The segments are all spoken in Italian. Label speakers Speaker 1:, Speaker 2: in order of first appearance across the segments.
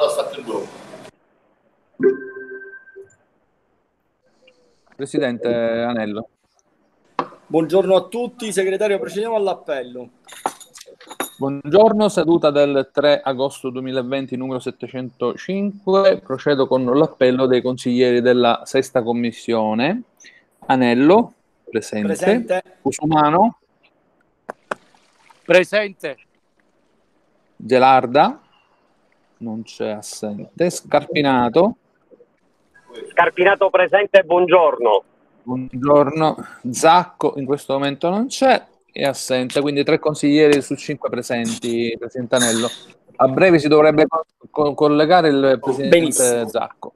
Speaker 1: allora fatto il blocco.
Speaker 2: Presidente Anello.
Speaker 3: Buongiorno a tutti, segretario, procediamo all'appello.
Speaker 2: Buongiorno, seduta del 3 agosto 2020 numero 705. Procedo con l'appello dei consiglieri della sesta commissione. Anello, presente.
Speaker 3: Presente.
Speaker 2: Cusumano,
Speaker 4: Presente.
Speaker 2: Gelarda, non c'è assente. Scarpinato,
Speaker 5: Scarpinato presente, buongiorno.
Speaker 2: buongiorno. Zacco, in questo momento non c'è, è assente. Quindi tre consiglieri su cinque presenti, Presidente Anello. A breve si dovrebbe co- co- collegare il Presidente
Speaker 3: Benissimo.
Speaker 2: Zacco.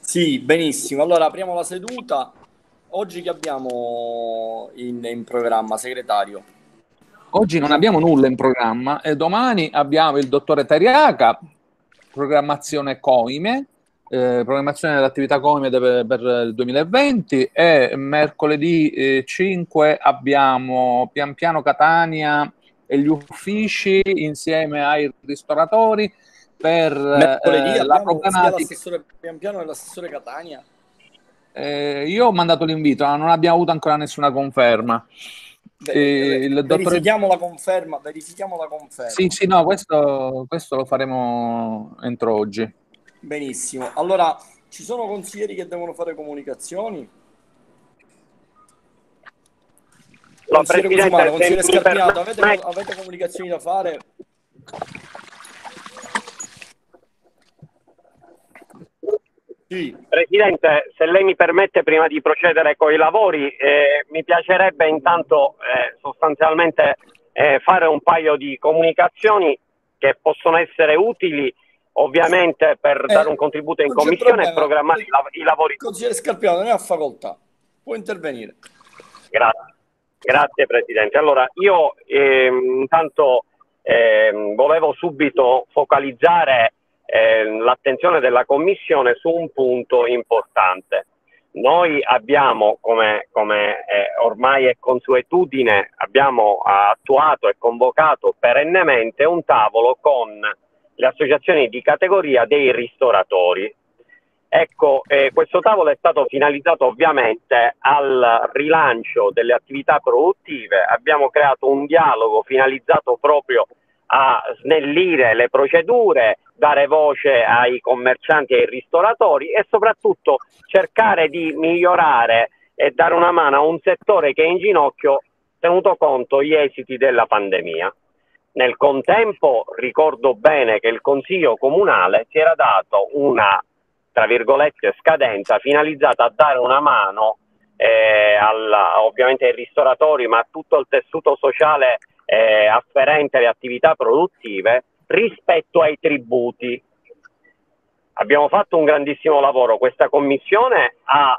Speaker 3: Sì, benissimo. Allora apriamo la seduta. Oggi che abbiamo in, in programma, segretario?
Speaker 2: Oggi non abbiamo nulla in programma e domani abbiamo il dottore Tariaca, programmazione Coime, eh, programmazione dell'attività Coime de- per il 2020 e mercoledì eh, 5 abbiamo pian piano Catania e gli uffici insieme ai ristoratori per
Speaker 3: Mercoledì
Speaker 2: eh, la problematica.
Speaker 3: Pian Piano e l'assessore Catania.
Speaker 2: Eh, io ho mandato l'invito, ma non abbiamo avuto ancora nessuna conferma.
Speaker 3: Beh,
Speaker 2: Eh, il dottore-
Speaker 3: verifichiamo la conferma, verifichiamo la conferma.
Speaker 2: Sì, sì, no, questo, questo lo faremo entro oggi.
Speaker 3: Benissimo. Allora, ci sono consiglieri che devono fare comunicazioni?
Speaker 5: No,
Speaker 3: Consigliere Cusumano, consigliere Scarpinato, avete, avete comunicazioni da fare? Sì,
Speaker 5: Presidente, se lei mi permette, prima di procedere con i lavori, eh, mi piacerebbe intanto eh, sostanzialmente eh, fare un paio di comunicazioni che possono essere utili ovviamente per
Speaker 3: Eh,
Speaker 5: dare un contributo in commissione e programmare i, lav- i lavori.
Speaker 3: consigliere Scarpinato, ne ha facoltà. Può intervenire.
Speaker 5: Grazie, grazie Presidente. Allora, io ehm, intanto ehm, volevo subito focalizzare ehm, l'attenzione della Commissione su un punto importante. Noi abbiamo, come, come, eh, ormai è consuetudine, abbiamo attuato e convocato perennemente un tavolo con le associazioni di categoria dei ristoratori. Ecco, eh, questo tavolo è stato finalizzato ovviamente al rilancio delle attività produttive. Abbiamo creato un dialogo finalizzato proprio a snellire le procedure, dare voce ai commercianti e ai ristoratori e soprattutto cercare di migliorare e dare una mano a un settore che è in ginocchio tenuto conto gli esiti della pandemia. Nel contempo ricordo bene che il Consiglio Comunale si era dato una, tra virgolette, scadenza finalizzata a dare una mano eh, alla- ovviamente ai ristoratori, ma a tutto il tessuto sociale eh, afferente alle attività produttive rispetto ai tributi. Abbiamo fatto un grandissimo lavoro, questa commissione ha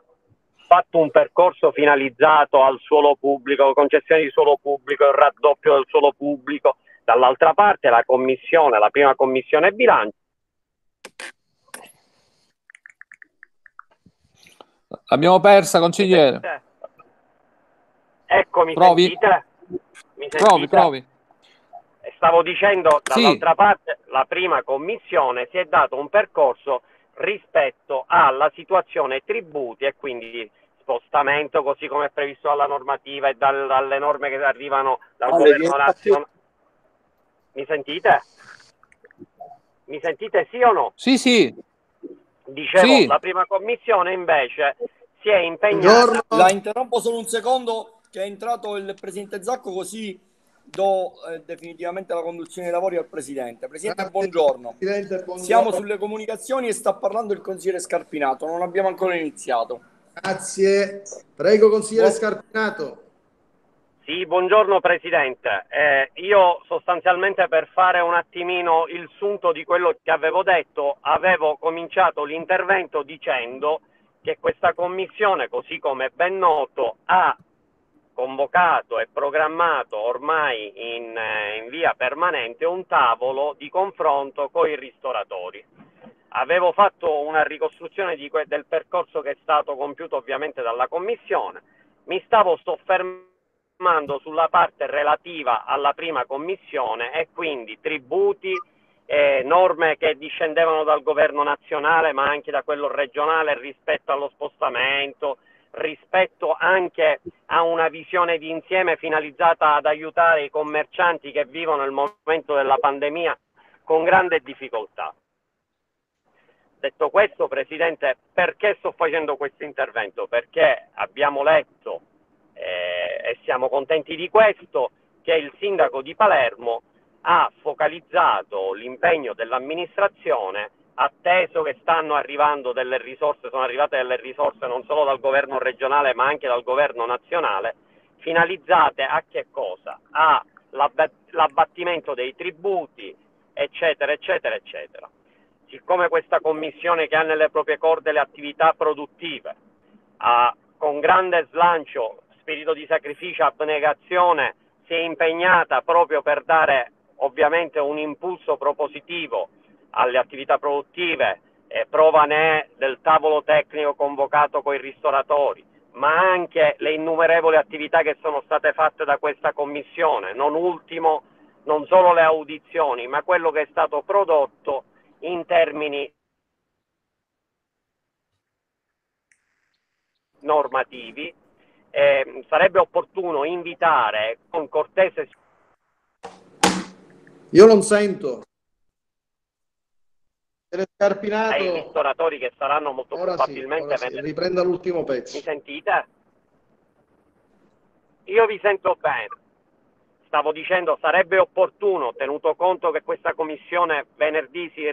Speaker 5: fatto un percorso finalizzato al suolo pubblico, concessione di suolo pubblico, il raddoppio del suolo pubblico, dall'altra parte la commissione, la prima commissione bilancio,
Speaker 2: L'abbiamo persa, consigliere.
Speaker 5: Ecco, mi
Speaker 2: Provi.
Speaker 5: sentite? Mi
Speaker 2: Provi,
Speaker 5: sentite?
Speaker 2: provi.
Speaker 5: Stavo dicendo,
Speaker 2: Sì.
Speaker 5: dall'altra parte, la prima commissione si è dato un percorso rispetto alla situazione tributi e quindi spostamento così come è previsto dalla normativa e dal- dalle norme che arrivano dal
Speaker 3: Alle
Speaker 5: governo nazionale. Mi sentite? Mi sentite sì o no?
Speaker 2: Sì, sì,
Speaker 5: Dicevo,
Speaker 2: Sì.
Speaker 5: la prima commissione invece si è impegnata
Speaker 3: La interrompo solo un secondo che è entrato il presidente Zacco così do eh, definitivamente la conduzione dei lavori al presidente. Presidente, buongiorno.
Speaker 6: Presidente, buongiorno.
Speaker 3: Siamo sulle comunicazioni e sta parlando il consigliere Scarpinato, non abbiamo ancora iniziato.
Speaker 6: Grazie. Prego, consigliere
Speaker 3: Buon-
Speaker 6: Scarpinato.
Speaker 5: Sì, buongiorno Presidente. Eh, io sostanzialmente per fare un attimino il sunto di quello che avevo detto, avevo cominciato l'intervento dicendo che questa commissione, così come è ben noto, ha convocato e programmato ormai in, eh, in via permanente un tavolo di confronto con i ristoratori. Avevo fatto una ricostruzione di del percorso che è stato compiuto ovviamente dalla Commissione. Mi stavo soffermando sulla parte relativa alla prima commissione e quindi tributi, eh, norme che discendevano dal governo nazionale ma anche da quello regionale rispetto allo spostamento, rispetto anche a una visione di insieme finalizzata ad aiutare i commercianti che vivono il momento della pandemia con grande difficoltà. Detto questo, Presidente, perché sto facendo questo intervento? Perché abbiamo letto eh, e siamo contenti di questo che il sindaco di Palermo ha focalizzato l'impegno dell'amministrazione atteso che stanno arrivando delle risorse, sono arrivate delle risorse non solo dal governo regionale ma anche dal governo nazionale, finalizzate a che cosa? All'abbattimento dei tributi, eccetera, eccetera, eccetera. Siccome questa commissione che ha nelle proprie corde le attività produttive, ha, con grande slancio, spirito di sacrificio, abnegazione, si è impegnata proprio per dare ovviamente un impulso propositivo alle attività produttive, eh, prova ne è del tavolo tecnico convocato con i ristoratori, ma anche le innumerevoli attività che sono state fatte da questa commissione, non ultimo non solo le audizioni, ma quello che è stato prodotto in termini normativi. Eh, sarebbe opportuno invitare con cortese
Speaker 6: io non sento. Scarpinato.
Speaker 5: ai ristoratori che saranno molto
Speaker 6: ora
Speaker 5: probabilmente
Speaker 6: sì, sì. riprenda l'ultimo pezzo.
Speaker 5: Mi sentite? Io vi sento bene. Stavo dicendo sarebbe opportuno, tenuto conto che questa commissione venerdì si,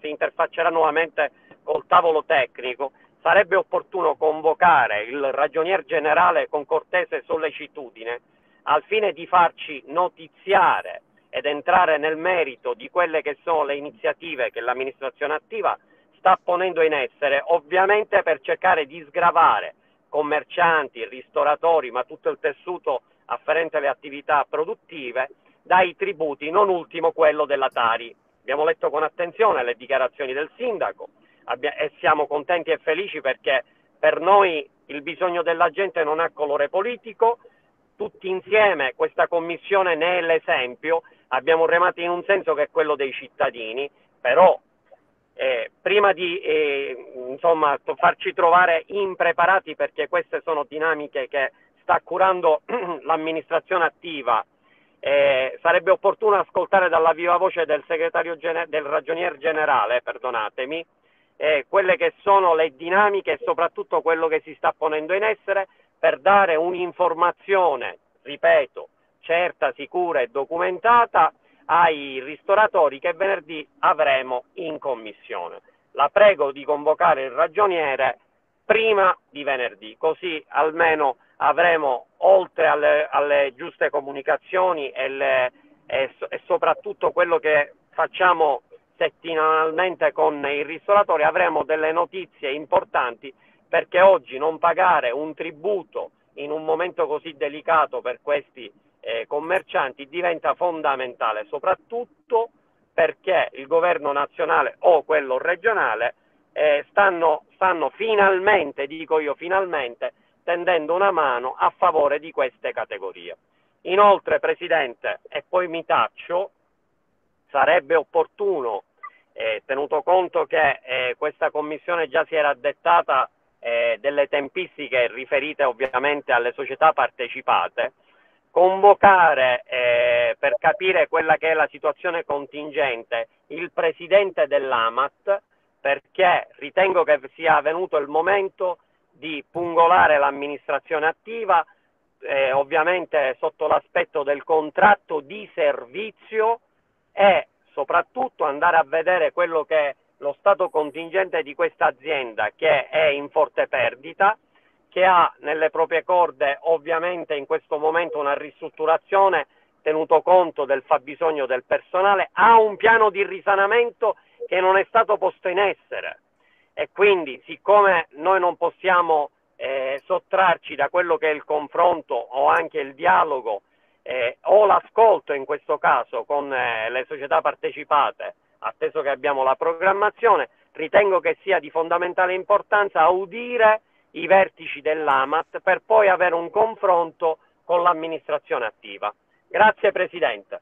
Speaker 5: si interfaccerà nuovamente col tavolo tecnico, sarebbe opportuno convocare il ragionier generale con cortese sollecitudine al fine di farci notiziare ed entrare nel merito di quelle che sono le iniziative che l'amministrazione attiva sta ponendo in essere, ovviamente per cercare di sgravare commercianti, ristoratori, ma tutto il tessuto afferente alle attività produttive dai tributi, non ultimo quello della Tari. Abbiamo letto con attenzione le dichiarazioni del sindaco e siamo contenti e felici perché per noi il bisogno della gente non ha colore politico, tutti insieme questa commissione ne è l'esempio abbiamo remato in un senso che è quello dei cittadini, però eh, prima di eh, insomma, farci trovare impreparati perché queste sono dinamiche che sta curando l'amministrazione attiva, eh, sarebbe opportuno ascoltare dalla viva voce del segretario del ragionier generale, perdonatemi, eh, quelle che sono le dinamiche e soprattutto quello che si sta ponendo in essere per dare un'informazione, ripeto, certa, sicura e documentata ai ristoratori che venerdì avremo in commissione. La prego di convocare il ragioniere prima di venerdì, così almeno avremo, oltre alle, alle giuste comunicazioni e, le, e, e soprattutto quello che facciamo settimanalmente con i ristoratori, avremo delle notizie importanti perché oggi non pagare un tributo in un momento così delicato per questi eh, commercianti diventa fondamentale, soprattutto perché il governo nazionale o quello regionale eh, stanno, stanno finalmente, dico io finalmente, tendendo una mano a favore di queste categorie. Inoltre, Presidente, e poi mi taccio, sarebbe opportuno, eh, tenuto conto che eh, questa commissione già si era dettata eh, delle tempistiche riferite ovviamente alle società partecipate, convocare eh, per capire quella che è la situazione contingente il presidente dell'AMAT perché ritengo che sia venuto il momento di pungolare l'amministrazione attiva eh, ovviamente sotto l'aspetto del contratto di servizio e soprattutto andare a vedere quello che è lo stato contingente di questa azienda che è in forte perdita che ha nelle proprie corde ovviamente in questo momento una ristrutturazione tenuto conto del fabbisogno del personale, ha un piano di risanamento che non è stato posto in essere. E quindi siccome noi non possiamo eh, sottrarci da quello che è il confronto o anche il dialogo eh, o l'ascolto in questo caso con eh, le società partecipate, atteso che abbiamo la programmazione, ritengo che sia di fondamentale importanza audire i vertici dell'AMAT per poi avere un confronto con l'amministrazione attiva. Grazie Presidente.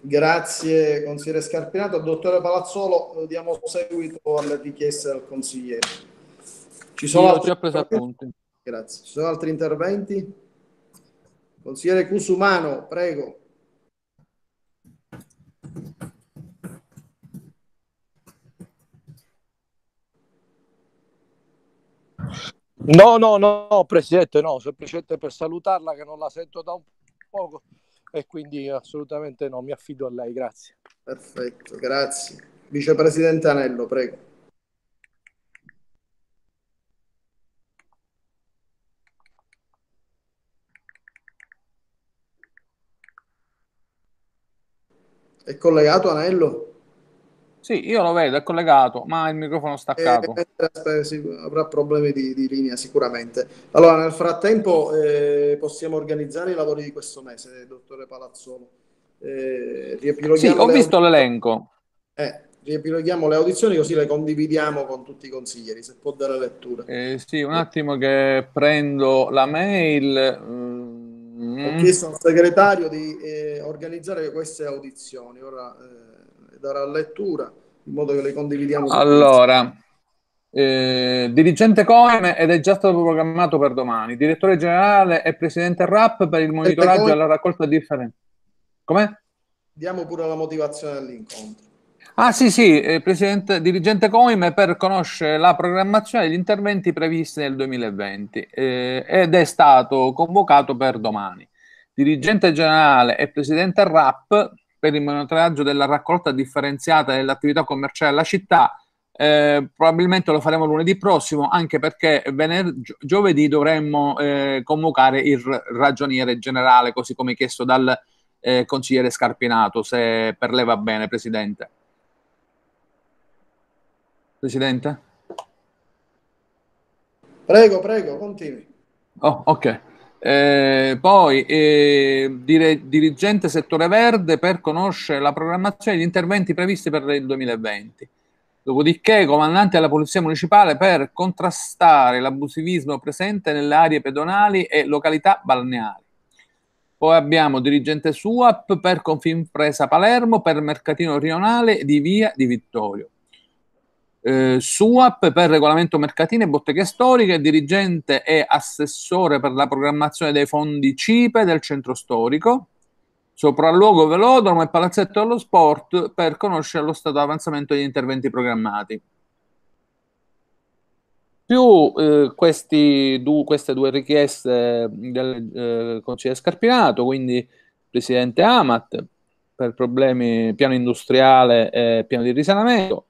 Speaker 6: Grazie consigliere Scarpinato. Dottore Palazzolo, diamo seguito alle richieste del consigliere.
Speaker 2: Ci sono Io altri... preso appunti.
Speaker 6: Grazie. Ci sono altri interventi? Consigliere Cusumano, prego.
Speaker 1: No, no, no, Presidente, no, semplicemente per salutarla che non la sento da un poco e quindi assolutamente no, mi affido a lei, grazie.
Speaker 6: Perfetto, grazie. Vicepresidente Anello, prego. È collegato Anello?
Speaker 2: Sì, io lo vedo, è collegato, ma il microfono staccato.
Speaker 6: Eh, eh avrà problemi di, di, linea sicuramente. Allora, nel frattempo eh, possiamo organizzare i lavori di questo mese, dottore Palazzolo.
Speaker 2: Eh, sì, ho visto l'elenco.
Speaker 6: Eh, riepiloghiamo le audizioni così le condividiamo con tutti i consiglieri, se può dare lettura.
Speaker 2: Eh, sì, un attimo che prendo la mail.
Speaker 6: Mm. Ho chiesto al segretario di eh, organizzare queste audizioni. Ora darà lettura in modo che le condividiamo.
Speaker 2: Allora, eh, dirigente Coime ed è già stato programmato per domani. Direttore generale e presidente RAP per il monitoraggio e la raccolta differente. Com'è?
Speaker 6: Diamo pure la motivazione dell'incontro.
Speaker 2: Ah sì sì, eh, presidente, dirigente Coime per conoscere la programmazione degli interventi previsti nel 2020 eh, ed è stato convocato per domani. Dirigente generale e presidente RAP per il monitoraggio della raccolta differenziata dell'attività commerciale della città. Eh, probabilmente lo faremo lunedì prossimo, anche perché vener- giovedì dovremmo eh, convocare il ragioniere generale, così come chiesto dal eh, consigliere Scarpinato, se per lei va bene, Presidente. Presidente?
Speaker 6: Prego, prego, continui.
Speaker 2: Oh, ok. Eh, poi eh, dire, dirigente settore verde per conoscere la programmazione degli interventi previsti per il 2020. Dopodiché, comandante della Polizia Municipale per contrastare l'abusivismo presente nelle aree pedonali e località balneari. Poi abbiamo dirigente SUAP per Confimpresa Palermo per Mercatino Rionale di Via di Vittorio eh, SUAP per regolamento mercatini e botteghe storiche, dirigente e assessore per la programmazione dei fondi CIPE del centro storico, sopralluogo velodromo e palazzetto dello sport per conoscere lo stato di avanzamento degli interventi programmati. Più eh, du, queste due richieste del eh, consigliere Scarpinato, quindi presidente Amat per problemi piano industriale e piano di risanamento,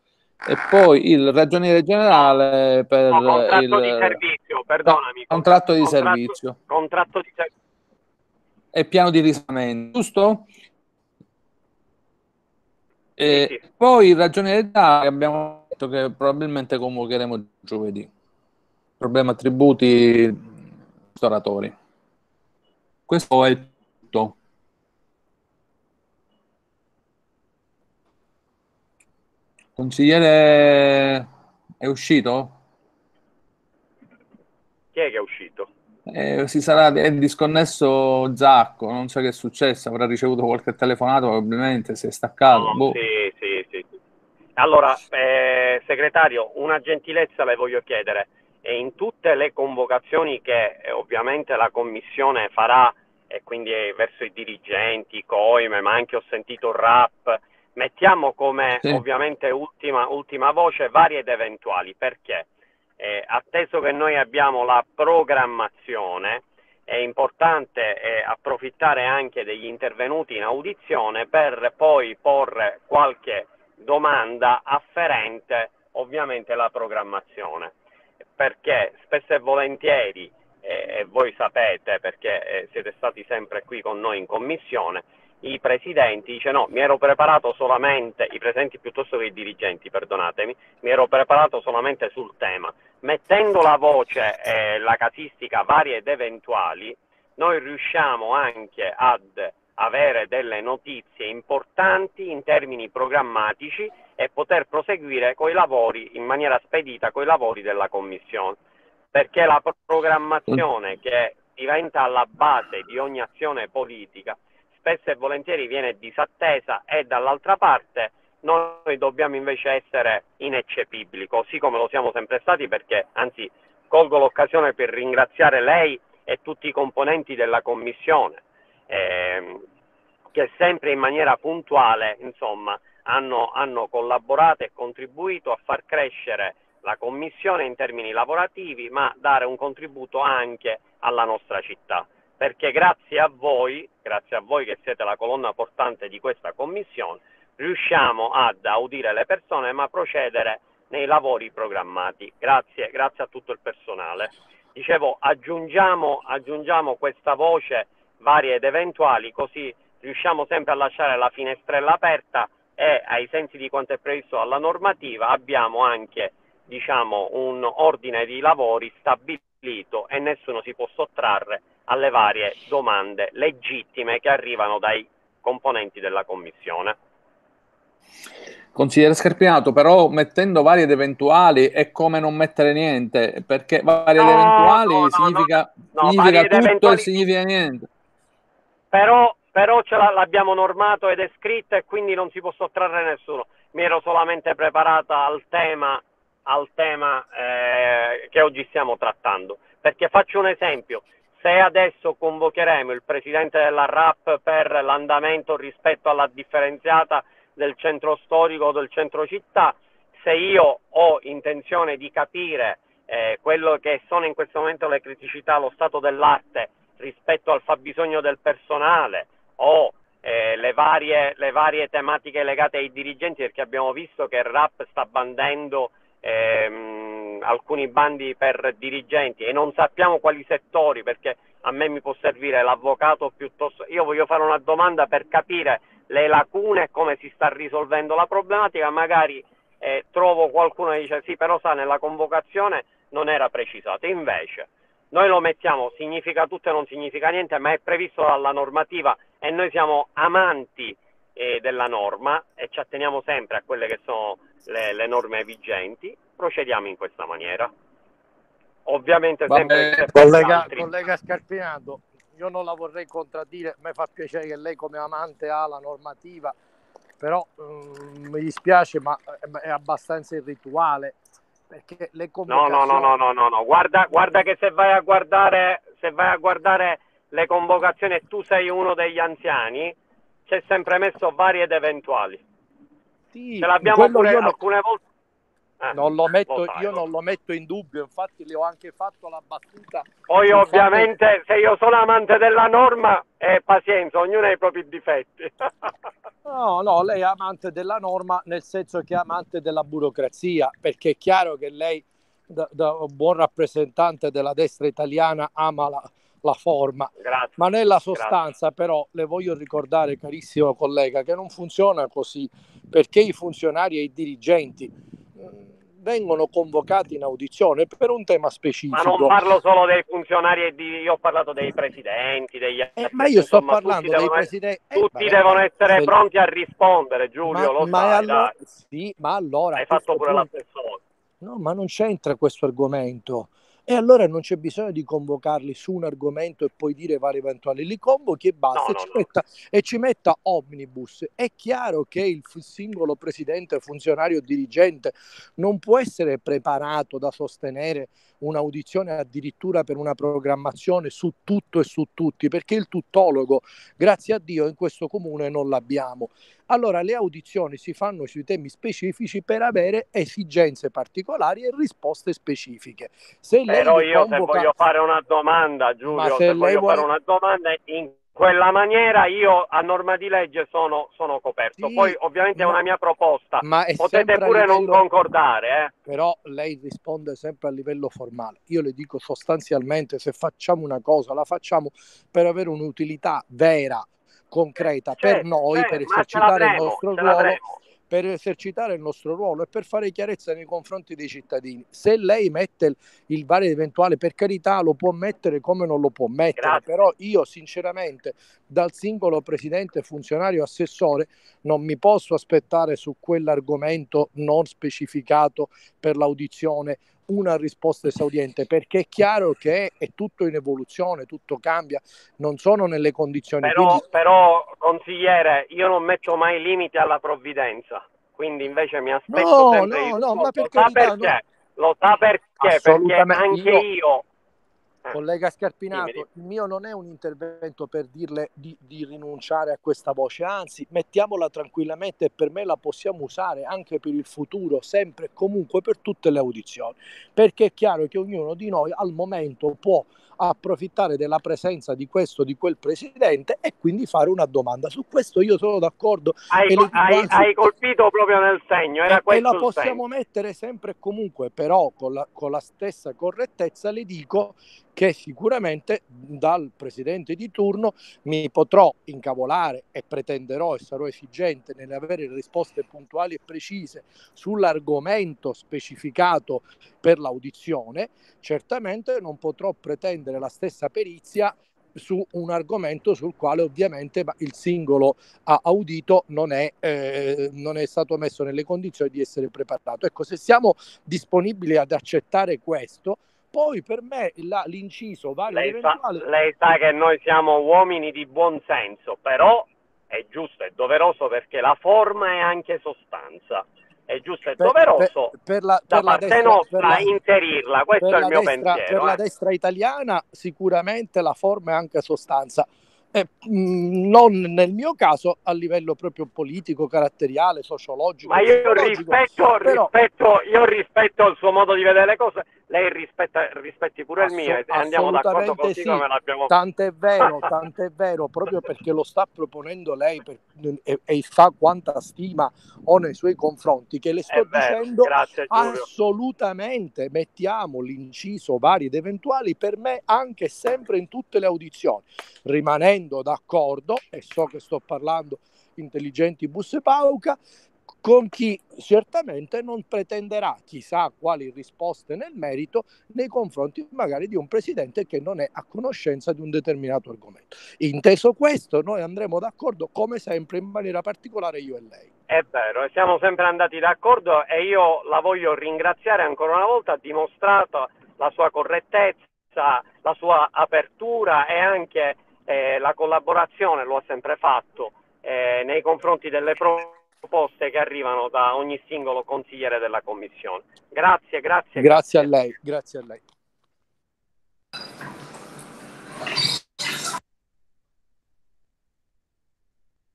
Speaker 2: e poi il ragioniere generale per no,
Speaker 5: contratto
Speaker 2: il
Speaker 5: di servizio, perdonami.
Speaker 2: Contratto, di contratto, servizio.
Speaker 5: Contratto di servizio.
Speaker 2: E piano di risanamento, giusto? E sì, sì. Poi il ragioniere generale abbiamo detto che probabilmente convocheremo giovedì. Problema tributi ristoratori. Questo è tutto. Consigliere è uscito?
Speaker 5: Chi è che è uscito?
Speaker 2: Eh, si sarà è disconnesso Zacco, non so che è successo, avrà ricevuto qualche telefonato probabilmente, si è staccato. No,
Speaker 5: boh. sì, sì, sì. Allora, eh, segretario, una gentilezza le voglio chiedere. E in tutte le convocazioni che eh, ovviamente la Commissione farà, e quindi verso i dirigenti, COIME, ma anche ho sentito RAP, Mettiamo come sì. ovviamente ultima, ultima, voce varie ed eventuali, perché? Eh, atteso che noi abbiamo la programmazione, è importante eh, approfittare anche degli intervenuti in audizione per poi porre qualche domanda afferente ovviamente alla programmazione, perché spesso e volentieri, eh, e voi sapete perché eh, siete stati sempre qui con noi in commissione, i presidenti, dice no, mi ero preparato solamente, i presidenti piuttosto che i dirigenti, perdonatemi, mi ero preparato solamente sul tema. Mettendo la voce e eh, la casistica varie ed eventuali, noi riusciamo anche ad avere delle notizie importanti in termini programmatici e poter proseguire coi lavori in maniera spedita con i lavori della Commissione. Perché la programmazione che diventa la base di ogni azione politica spesso e volentieri viene disattesa e dall'altra parte noi dobbiamo invece essere ineccepibili, così come lo siamo sempre stati perché anzi colgo l'occasione per ringraziare lei e tutti i componenti della Commissione ehm, che sempre in maniera puntuale insomma, hanno, hanno collaborato e contribuito a far crescere la Commissione in termini lavorativi, ma dare un contributo anche alla nostra città. Perché grazie a voi, grazie a voi che siete la colonna portante di questa Commissione, riusciamo ad audire le persone ma procedere nei lavori programmati. Grazie, grazie a tutto il personale. Dicevo, aggiungiamo, aggiungiamo questa voce varie ed eventuali, così riusciamo sempre a lasciare la finestrella aperta e ai sensi di quanto è previsto dalla normativa abbiamo anche diciamo, un ordine di lavori stabilito e nessuno si può sottrarre alle varie domande legittime che arrivano dai componenti della Commissione.
Speaker 2: Consigliere Scarpinato, però mettendo vari ed eventuali è come non mettere niente, perché vari ed eventuali no, significa, no, significa tutto eventuali... e significa niente.
Speaker 5: Però, però ce l'abbiamo normato ed è scritto e quindi non si può sottrarre nessuno. Mi ero solamente preparata al tema, al tema eh, che oggi stiamo trattando. Perché faccio un esempio, se adesso convocheremo il presidente della RAP per l'andamento rispetto alla differenziata del centro storico o del centro città, se io ho intenzione di capire eh, quello che sono in questo momento le criticità, lo stato dell'arte rispetto al fabbisogno del personale o eh, le, varie, le, varie, tematiche legate ai dirigenti, perché abbiamo visto che il RAP sta bandendo ehm, alcuni bandi per dirigenti e non sappiamo quali settori, perché a me mi può servire l'avvocato piuttosto. Io voglio fare una domanda per capire le lacune e come si sta risolvendo la problematica, magari eh, trovo qualcuno che dice sì, però sa, nella convocazione non era precisato, invece noi lo mettiamo, significa tutto e non significa niente, ma è previsto dalla normativa e noi siamo amanti eh, della norma e ci atteniamo sempre a quelle che sono le, le norme vigenti, procediamo in questa maniera. Ovviamente sempre...
Speaker 1: Collega, collega Scarpinato, io non la vorrei contraddire, me fa piacere che lei come amante ha la normativa, però um, mi dispiace, ma è abbastanza irrituale perché le
Speaker 5: convocazioni... No, no, no, no, no, no, Guarda, guarda che se vai a guardare, se vai a guardare le convocazioni e tu sei uno degli anziani, c'è sempre messo vari ed eventuali. Sì, Ce l'abbiamo pure alcune volte
Speaker 1: eh, non lo metto, io non lo metto in dubbio, infatti le ho anche fatto la battuta.
Speaker 5: Poi ovviamente fatto... se io sono amante della norma, eh, pazienza, ognuno ha i propri difetti.
Speaker 1: no, no, lei è amante della norma nel senso che è amante della burocrazia, perché è chiaro che lei, da, da buon rappresentante della destra italiana, ama la, la forma, grazie, ma nella sostanza grazie. però le voglio ricordare, carissimo collega, che non funziona così, perché i funzionari e i dirigenti vengono convocati in audizione per un tema specifico.
Speaker 5: Ma non parlo solo dei funzionari e di, io ho parlato dei presidenti, degli
Speaker 1: eh, ma io sto insomma, parlando dei presidenti.
Speaker 5: Eh, tutti beh, devono essere pronti a rispondere, Giulio, ma, lo ma sai,
Speaker 1: allora, Sì, ma allora...
Speaker 5: Hai fatto pure punto... la stessa cosa.
Speaker 1: No, ma non c'entra questo argomento. E allora non c'è bisogno di convocarli su un argomento e poi dire vari eventuali, li convochi e basta no, e, ci no. Metta, e, ci Metta, omnibus. È chiaro che il singolo presidente, funzionario, dirigente non può essere preparato da sostenere un'audizione addirittura per una programmazione su tutto e su tutti, perché il tuttologo, grazie a Dio, in questo comune non l'abbiamo. Allora le audizioni si fanno sui temi specifici per avere esigenze particolari e risposte specifiche.
Speaker 5: Se Però io convoca... se voglio fare una domanda, Giulio, se, se voglio vuole... fare una domanda in quella maniera io a norma di legge sono, sono coperto. Sì, Poi ovviamente ma, è una mia proposta, potete pure livello, non concordare. Eh.
Speaker 1: Però lei risponde sempre a livello formale. Io le dico sostanzialmente se facciamo una cosa la facciamo per avere un'utilità vera concreta certo, per noi, certo, per esercitare il nostro ruolo per esercitare il nostro ruolo e per fare chiarezza nei confronti dei cittadini. Se lei mette il, vale eventuale, per carità, lo può mettere come non lo può mettere, Grazie. però io sinceramente dal singolo presidente, funzionario, assessore non mi posso aspettare su quell'argomento non specificato per l'audizione una risposta esaudiente perché è chiaro che è tutto in evoluzione, tutto cambia, non sono nelle condizioni.
Speaker 5: Però,
Speaker 1: quindi...
Speaker 5: però consigliere, io non metto mai limiti alla provvidenza, quindi invece mi aspetto
Speaker 1: no,
Speaker 5: sempre
Speaker 1: no, no, ma per
Speaker 5: lo sa perché? Lo sa perché? Perché anche
Speaker 1: io,
Speaker 5: io.
Speaker 1: Collega Scarpinato, il mio non è un intervento per dirle di, di, rinunciare a questa voce, anzi mettiamola tranquillamente e per me la possiamo usare anche per il futuro, sempre e comunque per tutte le audizioni, perché è chiaro che ognuno di noi al momento può approfittare della presenza di questo o di quel presidente e quindi fare una domanda. Su questo io sono d'accordo.
Speaker 5: Hai,
Speaker 1: lo,
Speaker 5: hai, anzi, hai colpito proprio nel segno. Era
Speaker 1: e, e la possiamo
Speaker 5: segno.
Speaker 1: mettere sempre e comunque, però con la, con la stessa correttezza le dico che sicuramente dal presidente di turno mi potrò incavolare e pretenderò e sarò esigente nell'avere risposte puntuali e precise sull'argomento specificato per l'audizione, certamente non potrò pretendere la stessa perizia su un argomento sul quale ovviamente il singolo audito non è, eh, non è stato messo nelle condizioni di essere preparato. Ecco, se siamo disponibili ad accettare questo, poi per me la, l'inciso vale
Speaker 5: lei sa, lei sa che noi siamo uomini di buon senso, però è giusto, è doveroso perché la forma è anche sostanza. È giusto e doveroso
Speaker 1: per, per la,
Speaker 5: da
Speaker 1: per
Speaker 5: parte
Speaker 1: destra,
Speaker 5: nostra
Speaker 1: la,
Speaker 5: inserirla. Questo è il mio
Speaker 1: destra,
Speaker 5: pensiero.
Speaker 1: Per
Speaker 5: eh.
Speaker 1: la destra italiana sicuramente la forma è anche sostanza eh, non nel mio caso a livello proprio politico, caratteriale, sociologico.
Speaker 5: Ma io rispetto,
Speaker 1: però...
Speaker 5: rispetto, io rispetto il suo modo di vedere le cose, lei rispetta, rispetti pure il mio e andiamo d'accordo così
Speaker 1: sì.
Speaker 5: come l'abbiamo
Speaker 1: Tant'è vero, tant'è vero, proprio perché lo sta proponendo lei per, e, e, sa quanta stima ho nei suoi confronti, che le sto
Speaker 5: vero,
Speaker 1: dicendo
Speaker 5: grazie,
Speaker 1: assolutamente mettiamo l'inciso vari ed eventuali per me anche sempre in tutte le audizioni, rimanendo d'accordo, e so che sto parlando intelligenti busse pauca, con chi certamente non pretenderà chissà quali risposte nel merito nei confronti magari di un presidente che non è a conoscenza di un determinato argomento. Inteso questo, noi andremo d'accordo come sempre in maniera particolare io e lei.
Speaker 5: È vero, siamo sempre andati d'accordo e io la voglio ringraziare ancora una volta, ha dimostrato la sua correttezza, la sua apertura e anche eh, la collaborazione, lo ha sempre fatto eh, nei confronti delle prove proposte che arrivano da ogni singolo consigliere della Commissione. Grazie, grazie.
Speaker 1: Grazie, grazie. a lei, grazie a lei.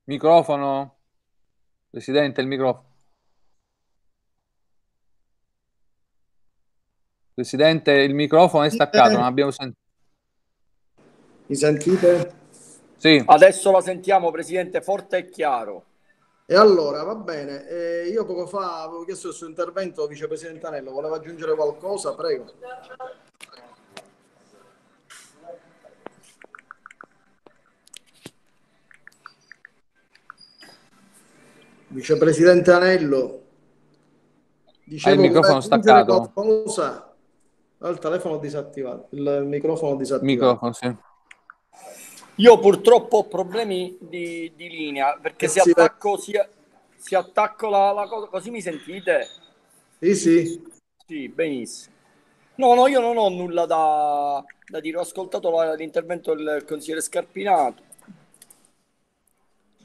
Speaker 2: Microfono. Presidente, il microfono. Presidente, il microfono è staccato, non abbiamo sentito.
Speaker 6: Mi sentite?
Speaker 2: Sì.
Speaker 3: Adesso la sentiamo, Presidente, forte e chiaro.
Speaker 6: E allora, va bene, eh, io poco fa avevo chiesto il suo intervento, Vicepresidente Anello, voleva aggiungere qualcosa? Prego. Vicepresidente Anello,
Speaker 2: dicevo, ah, il microfono staccato.
Speaker 6: Qualcosa? Il telefono disattivato, il microfono disattivato.
Speaker 2: Microfono, sì.
Speaker 3: Io purtroppo ho problemi di, di linea perché se attacco, si, si attacco la, la, cosa così mi sentite?
Speaker 6: Sì, sì.
Speaker 3: Sì, benissimo. No, no, io non ho nulla da, da dire. Ho ascoltato la, l'intervento del consigliere Scarpinato.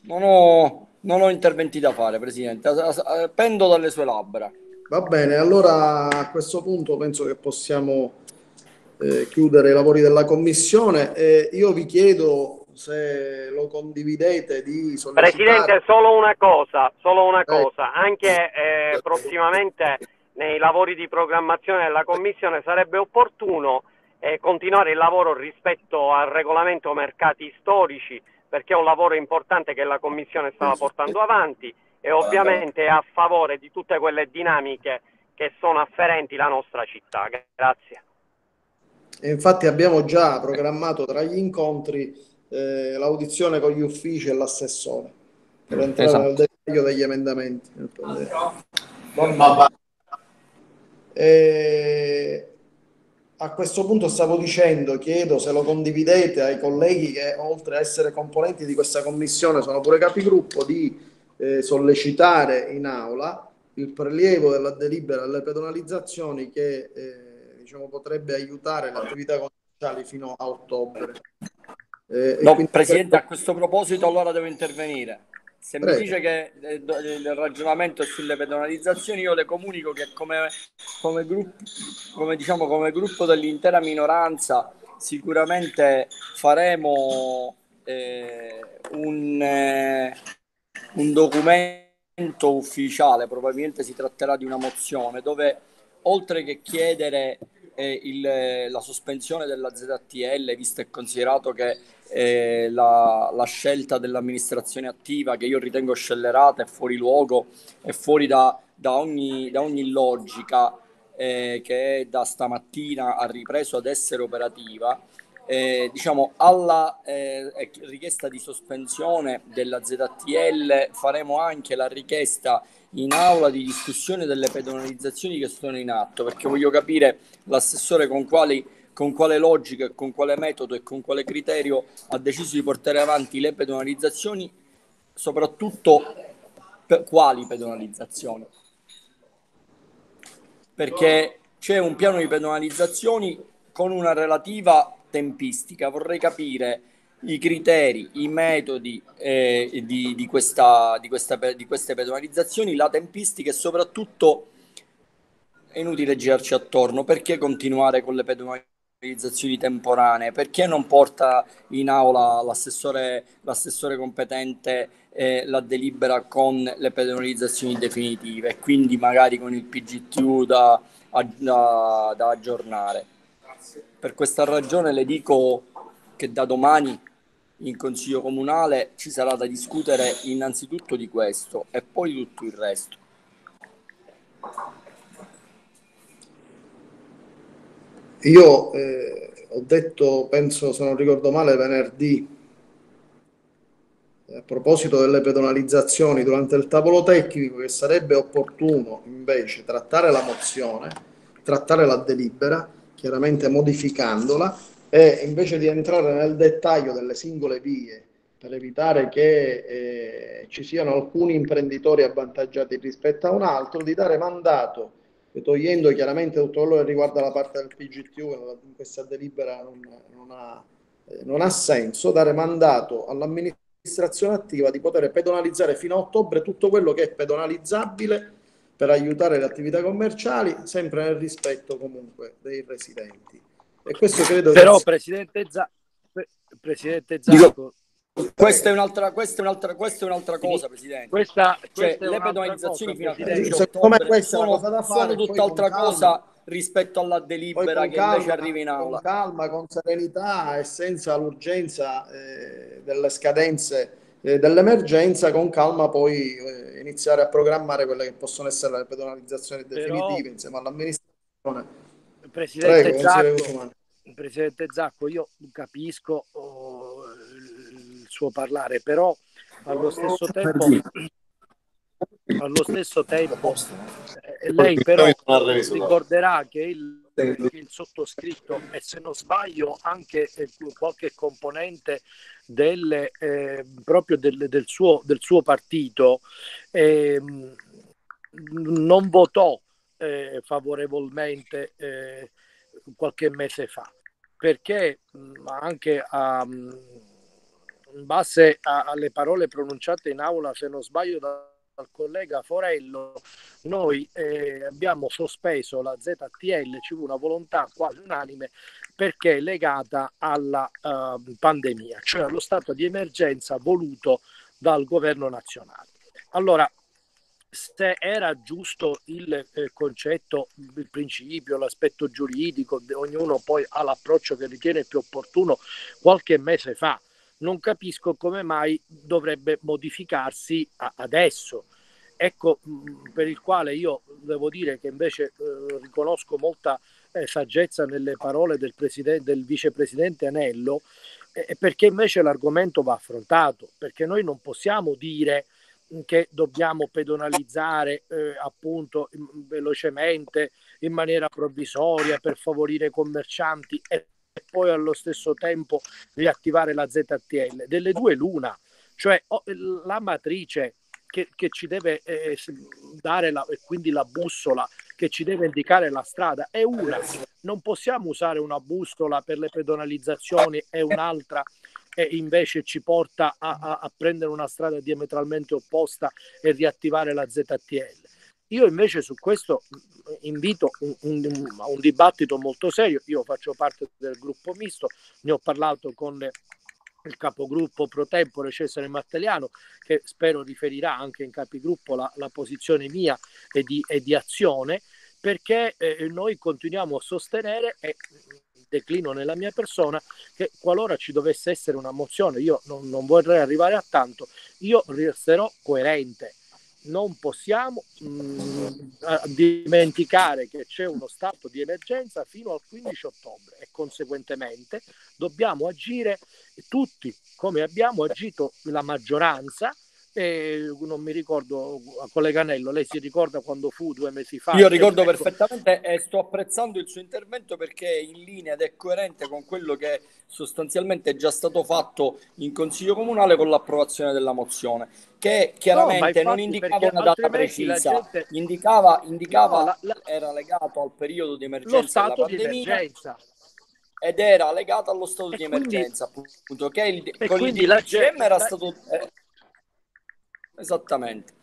Speaker 3: Non ho, non ho interventi da fare, Presidente. Pendo dalle sue labbra.
Speaker 6: Va bene, allora a questo punto penso che possiamo eh, chiudere i lavori della commissione. Eh, io vi chiedo se lo condividete di sollecitare...
Speaker 5: Presidente, solo una cosa, solo una cosa. Anche eh, prossimamente nei lavori di programmazione della commissione sarebbe opportuno eh, continuare il lavoro rispetto al regolamento mercati storici perché è un lavoro importante che la commissione stava portando avanti e ovviamente è a favore di tutte quelle dinamiche che sono afferenti la nostra città. Grazie.
Speaker 6: E infatti abbiamo già programmato tra gli incontri eh, l'audizione con gli uffici e l'assessore per entrare esatto. nel dettaglio degli emendamenti. E a questo punto stavo dicendo, chiedo se lo condividete ai colleghi che oltre a essere componenti di questa commissione sono pure capigruppo di eh, sollecitare in aula il prelievo della delibera delle pedonalizzazioni che eh, diciamo, potrebbe aiutare le attività commerciali fino a ottobre.
Speaker 3: Eh, no. Presidente, a questo proposito allora devo intervenire. Se Prego. mi dice che eh, il ragionamento è sulle pedonalizzazioni, io le comunico che come, come, gruppo, come, diciamo, come gruppo dell'intera minoranza sicuramente faremo eh, un, eh, un documento ufficiale, probabilmente si tratterà di una mozione, dove oltre che chiedere eh, il, la sospensione della ZTL, visto e considerato che eh, la, la, scelta dell'amministrazione attiva, che io ritengo scellerata, è fuori luogo, è fuori da, da, ogni, da ogni, logica, eh, che da stamattina ha ripreso ad essere operativa, eh, diciamo alla eh, richiesta di sospensione della ZTL faremo anche la richiesta in aula di discussione delle pedonalizzazioni che sono in atto, perché voglio capire l'assessore con quali con quale logica, con quale metodo e con quale criterio ha deciso di portare avanti le pedonalizzazioni, soprattutto per quali pedonalizzazioni. Perché c'è un piano di pedonalizzazioni con una relativa tempistica. Vorrei capire i criteri, i metodi eh, di, di, questa, di, questa, di queste pedonalizzazioni, la tempistica e soprattutto è inutile girarci attorno, perché continuare con le pedonalizzazioni? temporanee, perché non porta in aula l'assessore, l'assessore competente eh, la delibera con le penalizzazioni definitive quindi magari con il PGTU da, da, da aggiornare. Per questa ragione le dico che da domani in Consiglio Comunale ci sarà da discutere innanzitutto di questo e poi tutto il resto.
Speaker 6: Io eh, ho detto, penso se non ricordo male, venerdì, a proposito delle pedonalizzazioni durante il tavolo tecnico, che sarebbe opportuno invece trattare la mozione, trattare la delibera, chiaramente modificandola, e invece di entrare nel dettaglio delle singole vie per evitare che eh, ci siano alcuni imprenditori avvantaggiati rispetto a un altro, di dare mandato togliendo chiaramente tutto quello che riguarda la parte del PGTU, questa delibera non, non, ha, eh, non ha senso, dare mandato all'amministrazione attiva di poter pedonalizzare fino a ottobre tutto quello che è pedonalizzabile per aiutare le attività commerciali, sempre nel rispetto comunque dei residenti. E questo credo
Speaker 3: Però, che... Presidente, Za... Presidente Zacco, questa è un'altra, questa è un'altra, questa è un'altra cosa, Presidente.
Speaker 2: Questa,
Speaker 3: cioè,
Speaker 2: questa
Speaker 3: le pedonalizzazioni fino a 15 ottobre sono, fare, sono tutt'altra cosa rispetto alla delibera che calma, invece arriva in aula.
Speaker 6: Con calma, con serenità e senza l'urgenza eh, delle scadenze eh, dell'emergenza, con calma poi eh, iniziare a programmare quelle che possono essere le pedonalizzazioni definitive Però, insieme all'amministrazione.
Speaker 3: Presidente, Prego, Zacco, Presidente Zacco, io capisco oh, suo parlare, però allo stesso tempo, allo stesso tempo eh, lei però ricorderà che il, il, sottoscritto e se non sbaglio anche eh, qualche componente del, eh, proprio del, del, suo, del suo partito eh, non votò eh, favorevolmente eh, qualche mese fa. Perché anche a, in base a, alle parole pronunciate in aula, se non sbaglio, da, dal collega Forello, noi eh, abbiamo sospeso la ZTL, ci fu una volontà quasi unanime perché è legata alla uh, pandemia, cioè allo stato di emergenza voluto dal governo nazionale. Allora, se era giusto il eh, concetto, il principio, l'aspetto giuridico, ognuno poi ha l'approccio che ritiene più opportuno qualche mese fa non capisco come mai dovrebbe modificarsi adesso. Ecco mm, per il quale io devo dire che invece eh, riconosco molta eh, saggezza nelle parole del, del vicepresidente Anello, eh, perché invece l'argomento va affrontato, perché noi non possiamo dire che dobbiamo pedonalizzare eh, appunto velocemente in maniera provvisoria per favorire i commercianti e e poi allo stesso tempo riattivare la ZTL. Delle due l'una, cioè la matrice
Speaker 1: che, che ci deve eh, dare la, quindi la bussola che ci deve indicare la strada è una. Non possiamo usare una bussola per le pedonalizzazioni e un'altra e invece ci porta a, a, a prendere una strada diametralmente opposta e riattivare la ZTL. Io invece su questo invito un, un, un, dibattito molto serio. Io faccio parte del gruppo misto, ne ho parlato con il capogruppo pro tempore Cesare Matteliano, che spero riferirà anche in capigruppo la, la posizione mia e di, e di azione, perché eh, noi continuiamo a sostenere e declino nella mia persona che qualora ci dovesse essere una mozione, io non, non vorrei arrivare a tanto, io resterò coerente non possiamo mh, mm, dimenticare che c'è uno stato di emergenza fino al 15 ottobre e conseguentemente dobbiamo agire tutti come abbiamo agito la maggioranza e non mi ricordo, collega Anello, lei si ricorda quando fu due mesi fa?
Speaker 3: Io ricordo ecco. perfettamente e sto apprezzando il suo intervento perché è in linea ed è coerente con quello che sostanzialmente è già stato fatto in Consiglio Comunale con l'approvazione della mozione, che chiaramente no, non indicava una data precisa, gente... indicava, indicava no, la, la... era legato al periodo di emergenza della pandemia. ed era legato allo stato e di quindi, emergenza, appunto, che il, con il DPCM era stato... Eh, Esattamente.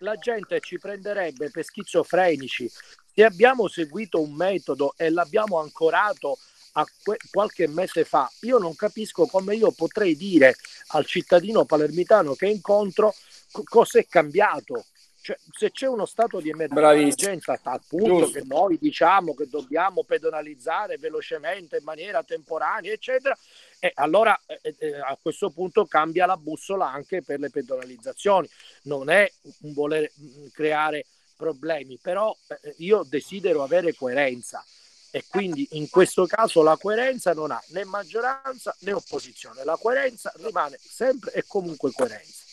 Speaker 1: La gente ci prenderebbe per schizofrenici se abbiamo seguito un metodo e l'abbiamo ancorato a que- qualche mese fa. Io non capisco come io potrei dire al cittadino palermitano che incontro c- cosa è cambiato. Cioè, se c'è uno stato di emergenza, al punto Giusto. che noi diciamo che dobbiamo pedonalizzare velocemente in maniera temporanea, eccetera, e allora eh, eh, a questo punto cambia la bussola anche per le pedonalizzazioni. Non è un voler mm, creare problemi, però eh, io desidero avere coerenza e quindi in questo caso la coerenza non ha né maggioranza né opposizione, la coerenza rimane sempre e comunque coerenza.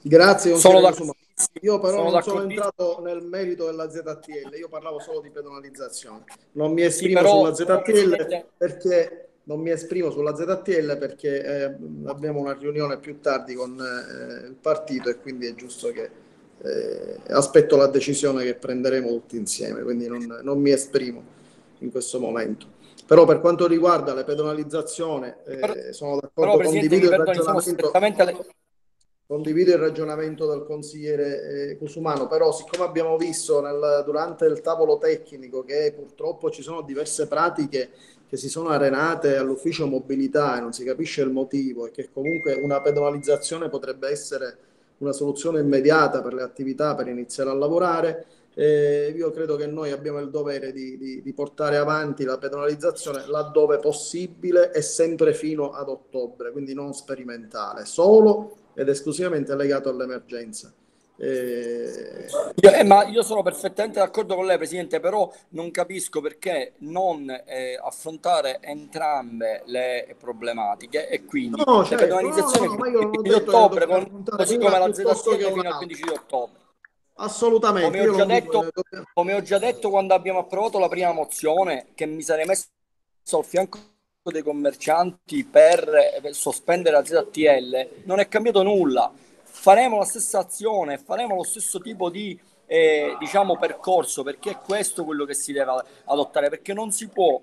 Speaker 6: Grazie, sono d'accordo. Io però sono non sono entrato nel merito della ZTL, io parlavo solo di penalizzazione. Non mi esprimo sì, sulla ZTL perché non mi esprimo sulla ZTL perché eh, abbiamo una riunione più tardi con eh, il partito e quindi è giusto che eh, aspetto la decisione che prenderemo tutti insieme, quindi non, non, mi esprimo in questo momento. Però per quanto riguarda le pedonalizzazioni, eh, sono d'accordo, con condivido il ragionamento condivido il ragionamento del consigliere eh, Cusumano, però siccome abbiamo visto nel, durante il tavolo tecnico che purtroppo ci sono diverse pratiche che si sono arenate all'ufficio mobilità e non si capisce il motivo e che comunque una pedonalizzazione potrebbe essere una soluzione immediata per le attività per iniziare a lavorare, eh, io credo che noi abbiamo il dovere di, di, di, portare avanti la pedonalizzazione laddove possibile e sempre fino ad ottobre, quindi non sperimentale, solo ed esclusivamente legato all'emergenza.
Speaker 3: Eh... Io, eh, ma io sono perfettamente d'accordo con lei, Presidente, però non capisco perché non eh, affrontare entrambe le problematiche e quindi no, certo, le penalizzazioni no, no, di ottobre, con, così come la ZTL fino al 15 di ottobre.
Speaker 6: Assolutamente.
Speaker 3: Come ho, detto, come ho, già detto, quando abbiamo approvato la prima mozione, che mi sarei messo al fianco dei commercianti per, per sospendere la ZTL, non è cambiato nulla. Faremo la stessa azione, faremo lo stesso tipo di eh, diciamo percorso perché è questo quello che si deve adottare perché non si può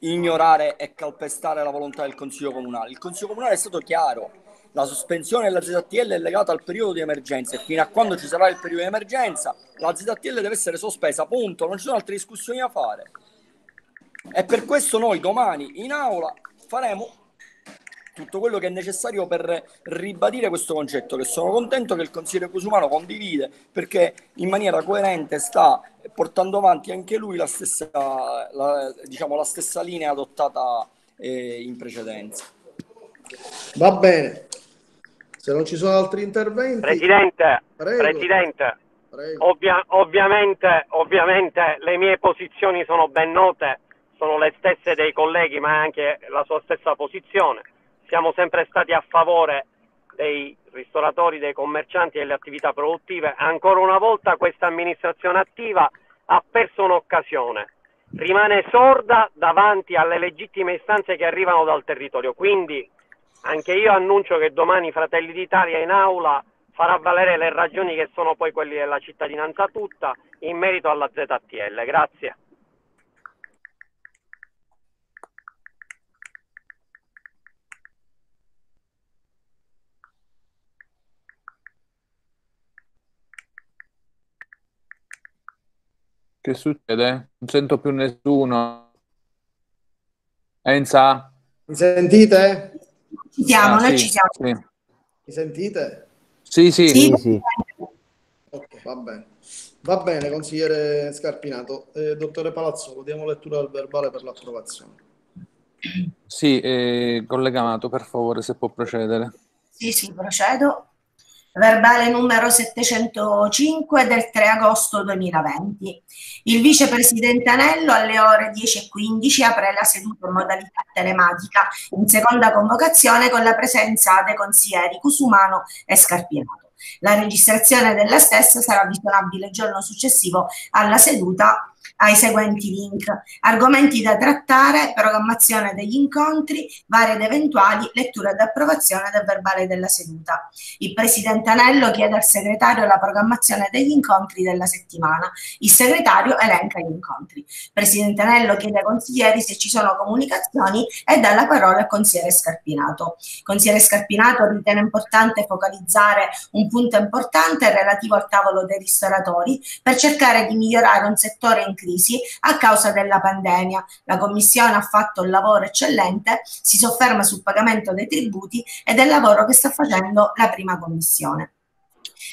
Speaker 3: ignorare e calpestare la volontà del Consiglio Comunale. Il Consiglio Comunale è stato chiaro, la sospensione della ZTL è legata al periodo di emergenza e fino a quando ci sarà il periodo di emergenza la ZTL deve essere sospesa, punto, non ci sono altre discussioni da fare. E per questo noi domani in aula faremo tutto quello che è necessario per ribadire questo concetto che sono contento che il consigliere Cusumano condivide perché in maniera coerente sta portando avanti anche lui la stessa, la, diciamo, la stessa linea adottata eh, in precedenza.
Speaker 6: Va bene, se non ci sono altri interventi.
Speaker 5: Presidente, prego. Presidente prego. Ovvia, ovviamente, ovviamente le mie posizioni sono ben note, sono le stesse dei colleghi, ma anche la sua stessa posizione. Siamo sempre stati a favore dei ristoratori, dei commercianti e delle attività produttive. Ancora una volta questa amministrazione attiva ha perso un'occasione rimane sorda davanti alle legittime istanze che arrivano dal territorio. Quindi anche io annuncio che domani Fratelli d'Italia in aula farà valere le ragioni che sono poi quelli della cittadinanza tutta in merito alla ZTL. Grazie.
Speaker 2: Che succede? Non sento più nessuno. Enza?
Speaker 6: Mi sentite?
Speaker 7: Ci siamo, ah, noi sì, ci siamo. Sì.
Speaker 6: Mi sentite?
Speaker 2: Sì, sì. sì. sì.
Speaker 6: Ok, va bene. Va bene, consigliere Scarpinato. Eh, dottore Palazzolo, diamo lettura del verbale per l'approvazione.
Speaker 2: Sì, eh, collegato, per favore, se può procedere.
Speaker 7: Sì, sì, procedo verbale numero 705 del 3 agosto 2020. Il vicepresidente Anello alle ore 10.15 apre la seduta in modalità telematica in seconda convocazione con la presenza dei consiglieri Cusumano e Scarpinato. La registrazione della stessa sarà visionabile il giorno successivo alla seduta ai seguenti link. Argomenti da trattare, programmazione degli incontri, varie ed eventuali, lettura ed approvazione del verbale della seduta. Il Presidente Anello chiede al segretario la programmazione degli incontri della settimana. Il segretario elenca gli incontri. Presidente Anello chiede ai consiglieri se ci sono comunicazioni e dà la parola al consigliere Scarpinato. Consigliere Scarpinato ritiene importante focalizzare un punto importante relativo al tavolo dei ristoratori per cercare di migliorare un settore in crisi crisi a causa della pandemia. La Commissione ha fatto un lavoro eccellente, si sofferma sul pagamento dei tributi e del lavoro che sta facendo la prima Commissione.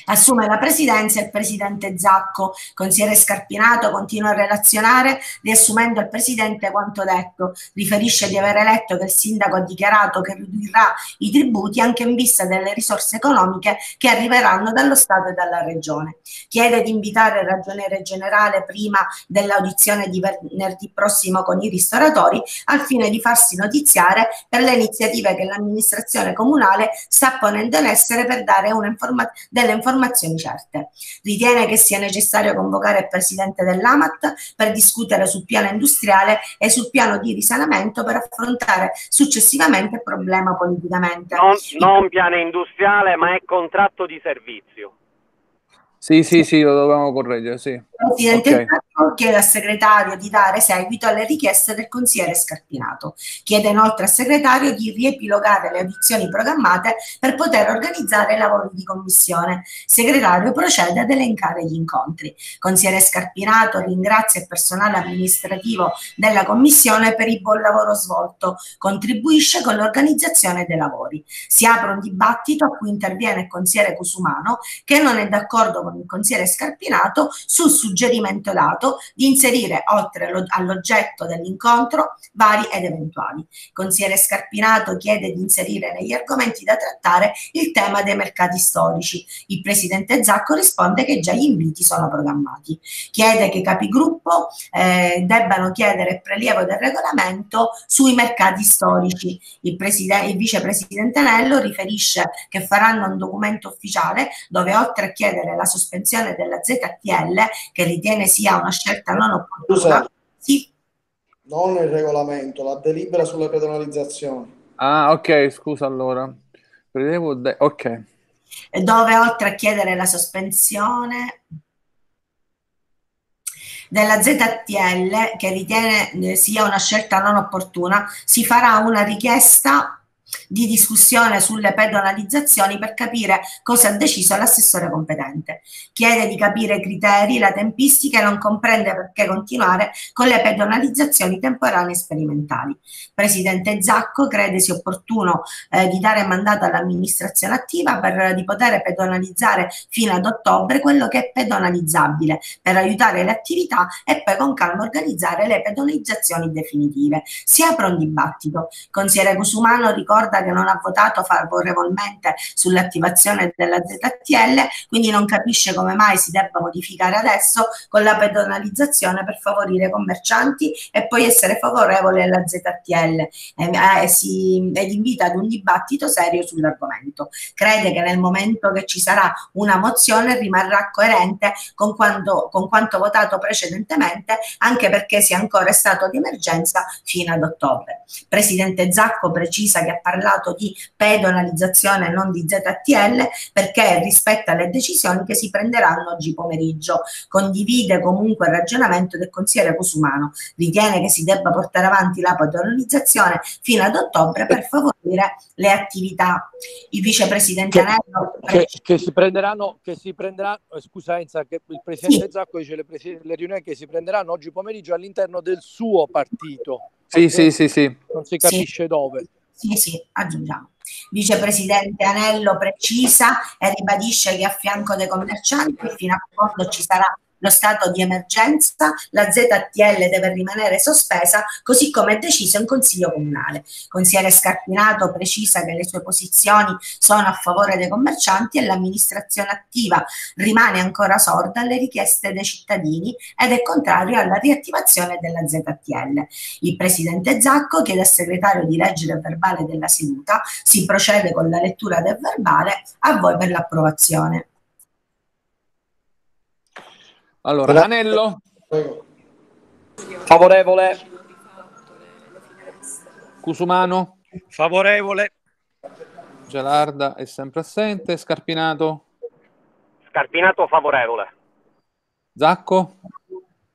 Speaker 7: Assume la presidenza il presidente Zacco. Consigliere Scarpinato continua a relazionare riassumendo al presidente quanto detto. Riferisce di aver letto che il sindaco ha dichiarato che ridurrà i tributi anche in vista delle risorse economiche che arriveranno dallo Stato e dalla Regione. Chiede di invitare il ragioniere generale prima dell'audizione di venerdì prossimo con i ristoratori al fine di farsi notiziare per le iniziative che l'amministrazione comunale sta ponendo in essere per dare informa- delle informazioni informazioni certe. Ritiene che sia necessario convocare il presidente dell'AMAT per discutere sul piano industriale e sul piano di risanamento per affrontare successivamente il problema politicamente.
Speaker 5: Non, non piano industriale, ma è contratto di servizio.
Speaker 2: Sì, sì, sì, lo dovevamo correggere, sì.
Speaker 7: Presidente okay. chiede al segretario di dare seguito alle richieste del consigliere Scarpinato. Chiede inoltre al segretario di riepilogare le audizioni programmate per poter organizzare i lavori di commissione. Il segretario procede ad elencare gli incontri. Consigliere Scarpinato ringrazia il personale amministrativo della commissione per il buon lavoro svolto, contribuisce con l'organizzazione dei lavori. Si apre un dibattito a cui interviene il consigliere Cusumano che non è d'accordo con il consigliere Scarpinato sul suggerimento dato di inserire oltre all'oggetto dell'incontro vari ed eventuali. Il consigliere Scarpinato chiede di inserire negli argomenti da trattare il tema dei mercati storici. Il presidente Zacco risponde che già gli inviti sono programmati. Chiede che i capigruppo eh, debbano chiedere prelievo del regolamento sui mercati storici. Il, il vicepresidente Nello riferisce che faranno un documento ufficiale dove oltre a chiedere la sospensione della ZTL che ritiene sia una scelta non opportuna. Sì.
Speaker 6: Non il regolamento, la delibera sulle pedonalizzazioni.
Speaker 2: Ah, ok, scusa allora. De- ok.
Speaker 7: Dove oltre a chiedere la sospensione della ZTL, che ritiene sia una scelta non opportuna, si farà una richiesta di discussione sulle pedonalizzazioni per capire cosa ha deciso l'assessore competente. Chiede di capire i criteri, la tempistica e non comprende perché continuare con le pedonalizzazioni temporanee sperimentali. Presidente Zacco crede sia opportuno eh, di dare mandato all'amministrazione attiva per di poter pedonalizzare fino ad ottobre quello che è pedonalizzabile per aiutare le attività e poi con calma organizzare le pedonalizzazioni definitive. Si apre un dibattito. Consigliere Cusumano ricorda ricorda che non ha votato favorevolmente sull'attivazione della ZTL, quindi non capisce come mai si debba modificare adesso con la pedonalizzazione per favorire i commercianti e poi essere favorevole alla ZTL eh, si, ed invita ad un dibattito serio sull'argomento. Crede che nel momento che ci sarà una mozione rimarrà coerente con quanto, con quanto votato precedentemente, anche perché sia ancora stato di emergenza fino ad ottobre. Presidente Zacco precisa che a parlato di pedonalizzazione non di ZTL perché rispetta le decisioni che si prenderanno oggi pomeriggio. Condivide comunque il ragionamento del consigliere Cusumano, ritiene che si debba portare avanti la pedonalizzazione fino ad ottobre per favorire le attività. Il vicepresidente Anello
Speaker 1: che, che, si prenderanno, che si prenderanno eh, scusa Enza, che il presidente sì. Zacco dice le, le riunioni che si prenderanno oggi pomeriggio all'interno del suo partito.
Speaker 2: Sì, sì, sì, sì.
Speaker 1: Non si capisce
Speaker 7: sì.
Speaker 1: dove.
Speaker 7: Sì, sì, aggiungiamo. Vicepresidente Anello precisa e ribadisce che a fianco dei commercianti fino a quando ci sarà lo stato di emergenza, la ZTL deve rimanere sospesa, così come è deciso in Consiglio Comunale. Consigliere Scarpinato precisa che le sue posizioni sono a favore dei commercianti e l'amministrazione attiva rimane ancora sorda alle richieste dei cittadini ed è contrario alla riattivazione della ZTL. Il Presidente Zacco chiede al segretario di leggere il verbale della seduta, si procede con la lettura del verbale, a voi per l'approvazione.
Speaker 2: Allora, Grazie. Anello.
Speaker 4: Favorevole.
Speaker 2: Cusumano.
Speaker 3: Favorevole.
Speaker 2: Gelarda è sempre assente. Scarpinato.
Speaker 5: Scarpinato favorevole.
Speaker 2: Zacco.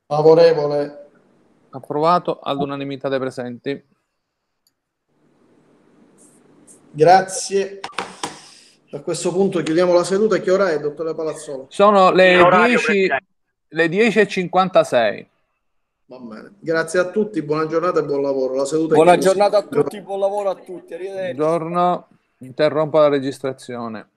Speaker 6: Favorevole.
Speaker 2: Approvato all'unanimità dei presenti.
Speaker 6: Grazie. A questo punto chiudiamo la seduta. Che ora è, dottore Palazzolo?
Speaker 2: Sono le 10 le 10.56.
Speaker 6: Va bene. Grazie a tutti, buona giornata e buon lavoro. La seduta
Speaker 4: buona giornata a tutti, buon lavoro a tutti.
Speaker 2: Buongiorno, interrompo la registrazione.